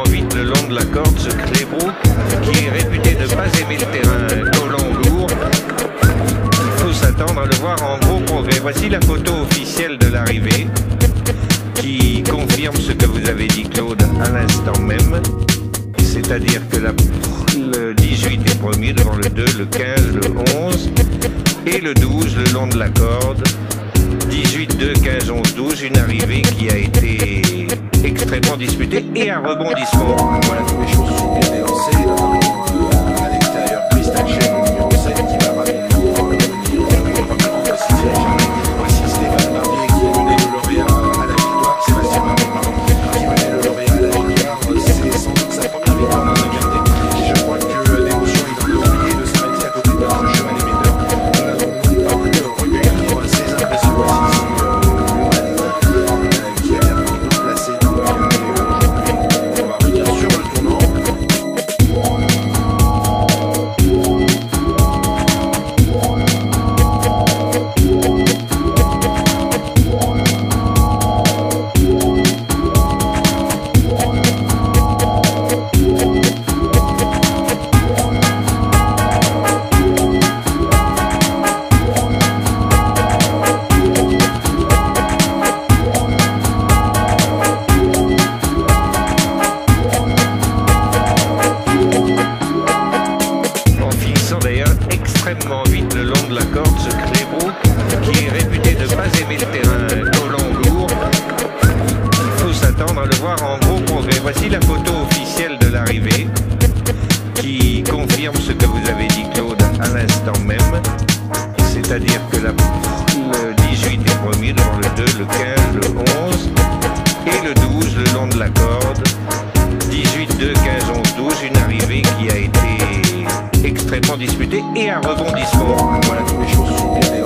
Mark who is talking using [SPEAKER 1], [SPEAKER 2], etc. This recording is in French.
[SPEAKER 1] extrêmement vite le long de la corde ce Clébrook qui est réputé ne pas aimer le terrain collant lourd. Il faut s'attendre à le voir en gros progrès. Voici la photo officielle de l'arrivée qui confirme ce que vous avez dit Claude à l'instant même. C'est-à-dire que le 18 est premier devant le 2, le 15, le 11 et le 12 le long de la corde. 18, 2, 15, 11, 12, une arrivée qui a été extrêmement disputée et un rebondissement.
[SPEAKER 2] Voilà, toutes les choses la
[SPEAKER 1] corde ce Clébrook qui est réputé ne pas aimer le terrain collant lourd. Il faut s'attendre à le voir en gros progrès. Voici la photo officielle de l'arrivée qui confirme ce que vous avez dit Claude à l'instant même. C'est-à-dire que le 18 est premier devant le 2, le 15, le 11 et le 12 le long de la corde. 18, été extrêmement disputée et un rebondissement.
[SPEAKER 2] Voilà, toutes les choses sont.